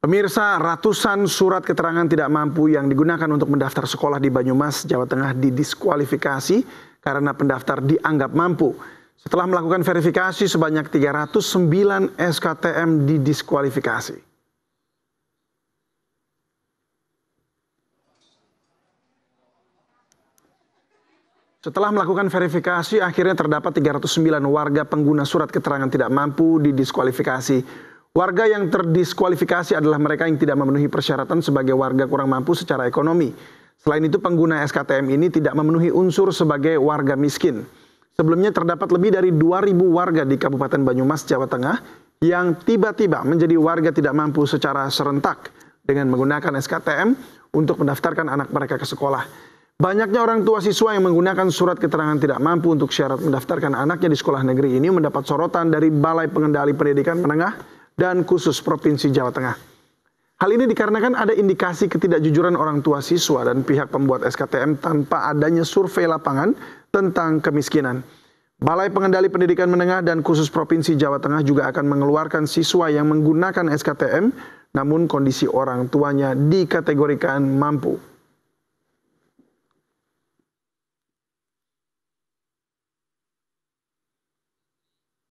Pemirsa, ratusan surat keterangan tidak mampu yang digunakan untuk mendaftar sekolah di Banyumas, Jawa Tengah didiskualifikasi karena pendaftar dianggap mampu. Setelah melakukan verifikasi, sebanyak 309 SKTM didiskualifikasi. Setelah melakukan verifikasi, akhirnya terdapat 309 warga pengguna surat keterangan tidak mampu didiskualifikasi. Warga yang terdiskualifikasi adalah mereka yang tidak memenuhi persyaratan sebagai warga kurang mampu secara ekonomi. Selain itu pengguna SKTM ini tidak memenuhi unsur sebagai warga miskin. Sebelumnya terdapat lebih dari 2.000 warga di Kabupaten Banyumas, Jawa Tengah yang tiba-tiba menjadi warga tidak mampu secara serentak dengan menggunakan SKTM untuk mendaftarkan anak mereka ke sekolah. Banyaknya orang tua siswa yang menggunakan surat keterangan tidak mampu untuk syarat mendaftarkan anaknya di sekolah negeri ini mendapat sorotan dari Balai Pengendali Pendidikan Menengah dan khusus Provinsi Jawa Tengah. Hal ini dikarenakan ada indikasi ketidakjujuran orang tua siswa dan pihak pembuat SKTM tanpa adanya survei lapangan tentang kemiskinan. Balai Pengendali Pendidikan Menengah dan khusus Provinsi Jawa Tengah juga akan mengeluarkan siswa yang menggunakan SKTM namun kondisi orang tuanya dikategorikan mampu.